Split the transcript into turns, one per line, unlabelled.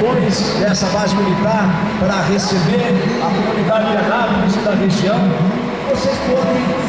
depois dessa base militar para receber a comunidade anápolis da região. Vocês podem,